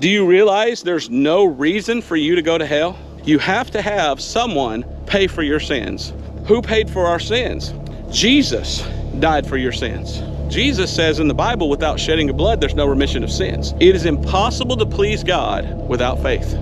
Do you realize there's no reason for you to go to hell? You have to have someone pay for your sins. Who paid for our sins? Jesus died for your sins. Jesus says in the Bible, without shedding of blood, there's no remission of sins. It is impossible to please God without faith.